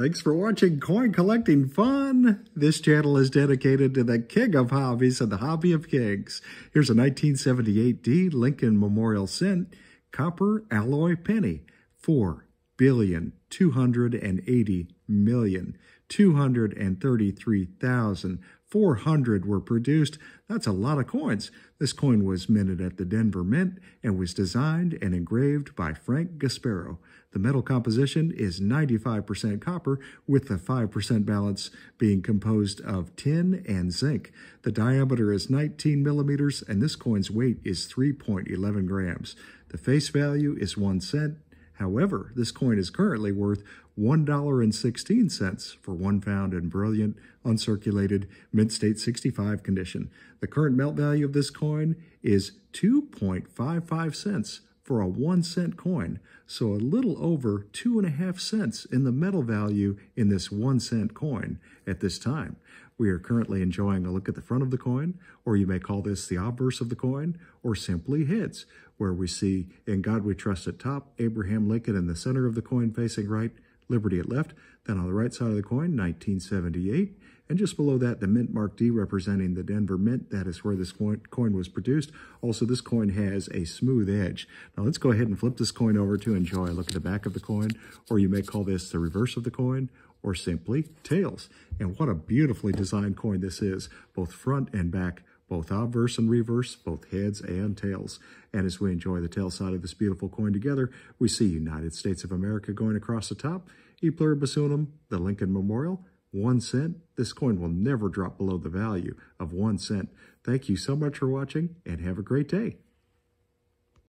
Thanks for watching Coin Collecting Fun. This channel is dedicated to the king of hobbies and the hobby of kings. Here's a 1978 D Lincoln Memorial Cent copper alloy penny. Four billion two hundred and eighty million two hundred and thirty-three thousand 400 were produced. That's a lot of coins. This coin was minted at the Denver Mint and was designed and engraved by Frank Gasparro. The metal composition is 95% copper, with the 5% balance being composed of tin and zinc. The diameter is 19 millimeters, and this coin's weight is 3.11 grams. The face value is 1 cent. However, this coin is currently worth $1.16 for one pound in brilliant, uncirculated, mint state 65 condition. The current melt value of this coin is 2.55 cents for a one cent coin, so a little over two and a half cents in the metal value in this one cent coin at this time. We are currently enjoying a look at the front of the coin, or you may call this the obverse of the coin, or simply heads, where we see In God We Trust at top, Abraham Lincoln in the center of the coin facing right, Liberty at left. Then on the right side of the coin, 1978. And just below that, the Mint Mark D representing the Denver Mint. That is where this coin was produced. Also, this coin has a smooth edge. Now, let's go ahead and flip this coin over to enjoy a look at the back of the coin, or you may call this the reverse of the coin, or simply tails. And what a beautifully designed coin this is, both front and back, both obverse and reverse, both heads and tails. And as we enjoy the tail side of this beautiful coin together, we see United States of America going across the top, E pluribus unum, the Lincoln Memorial, one cent. This coin will never drop below the value of one cent. Thank you so much for watching and have a great day.